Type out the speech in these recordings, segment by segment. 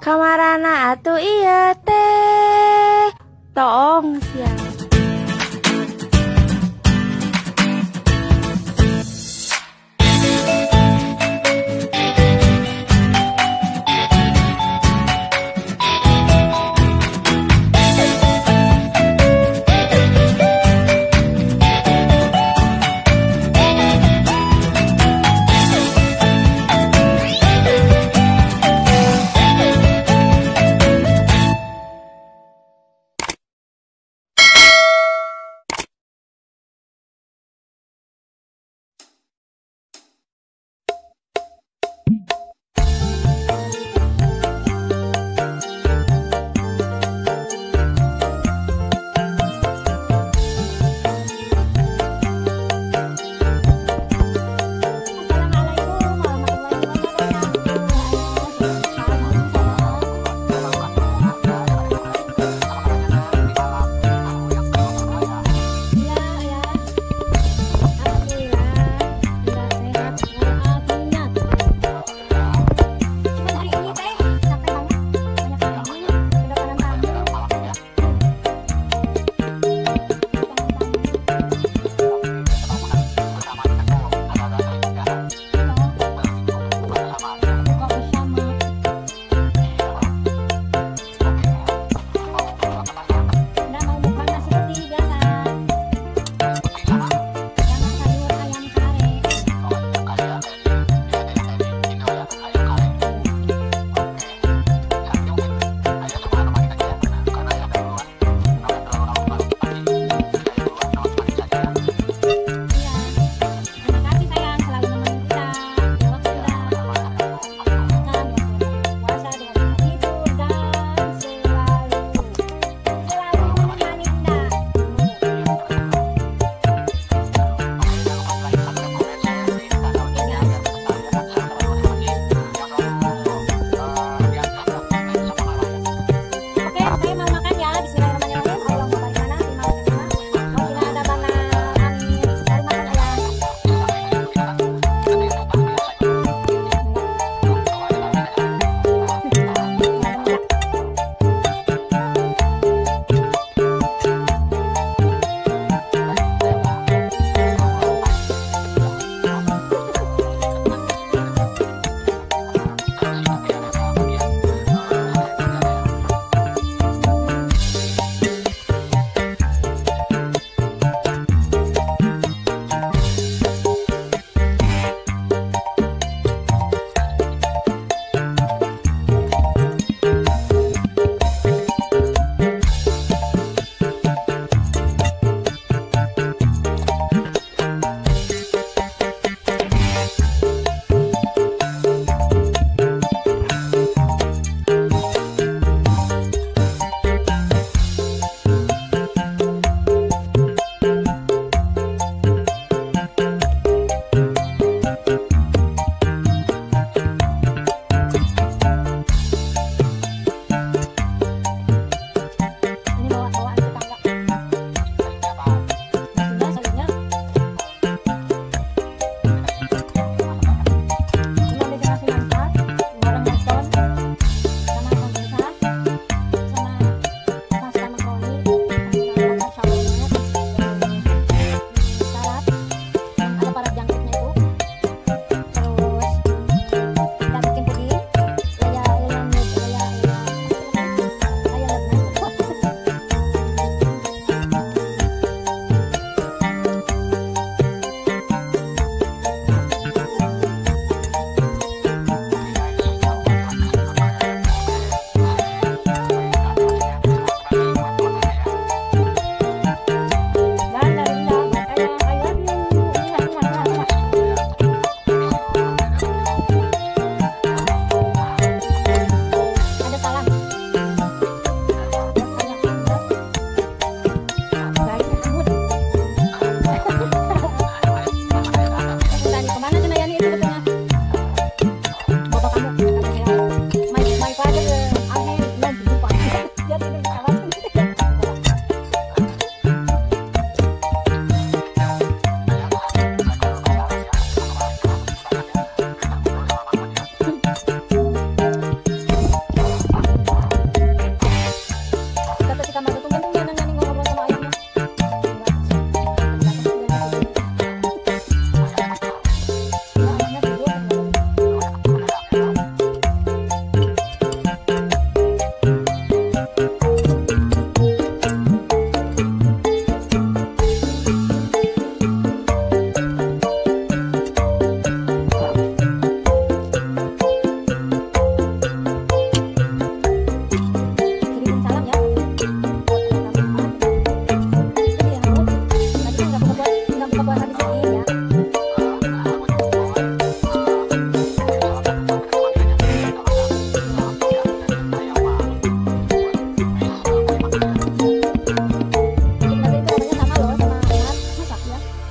kamarana atuh iya teh. Tong siang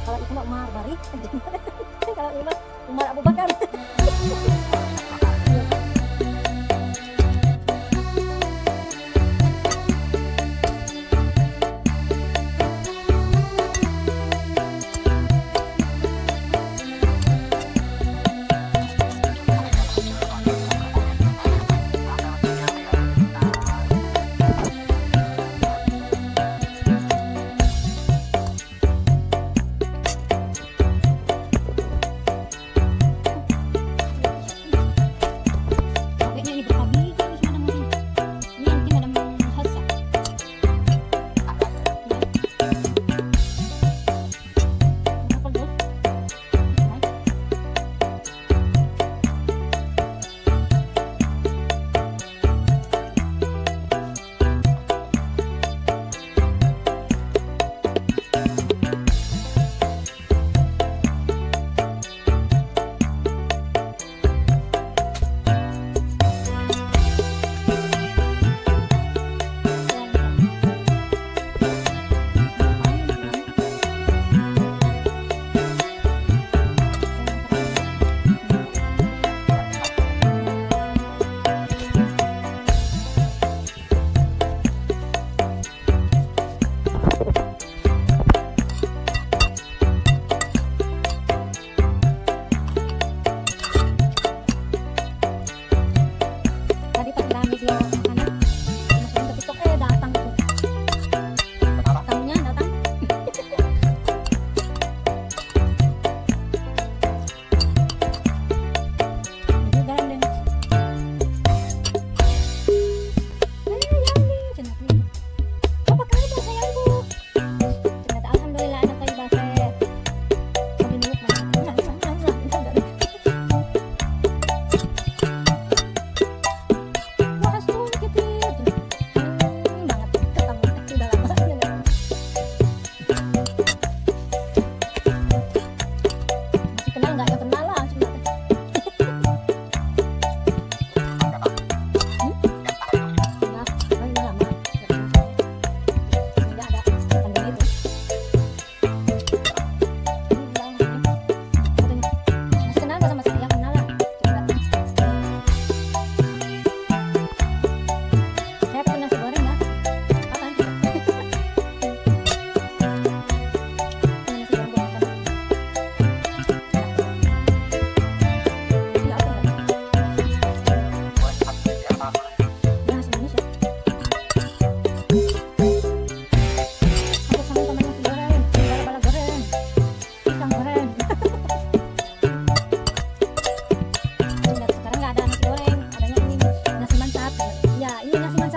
kalau itu mah Umar Bari kalau mah Umar Abu Bakar.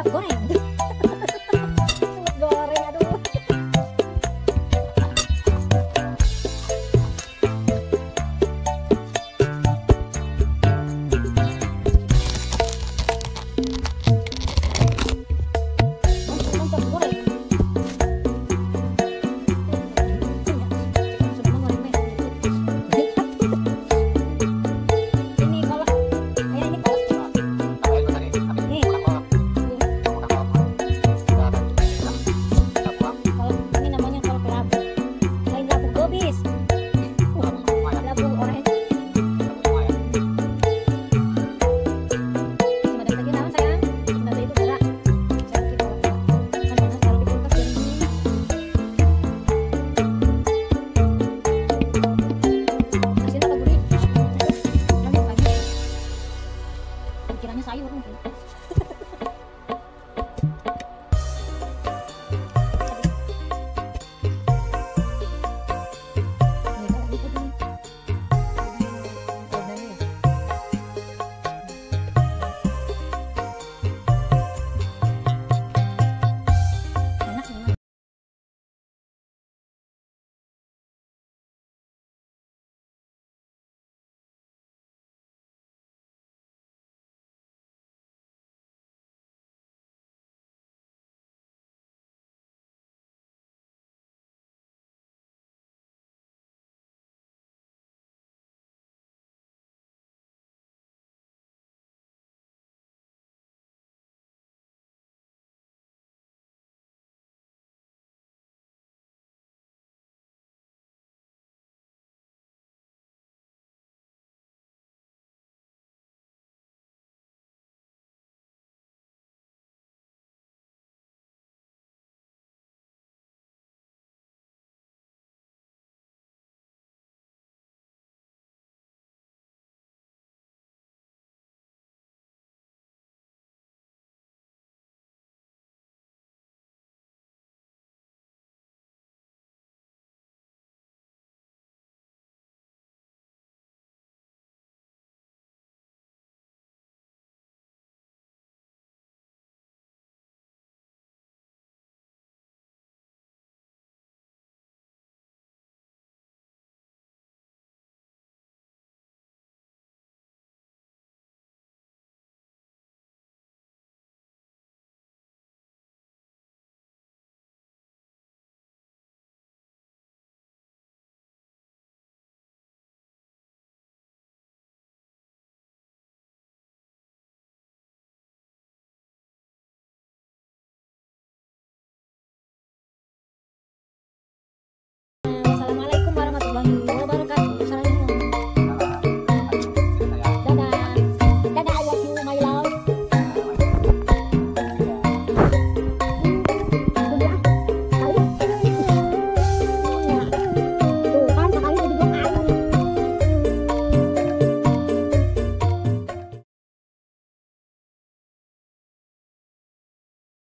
Japón.